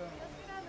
Gracias.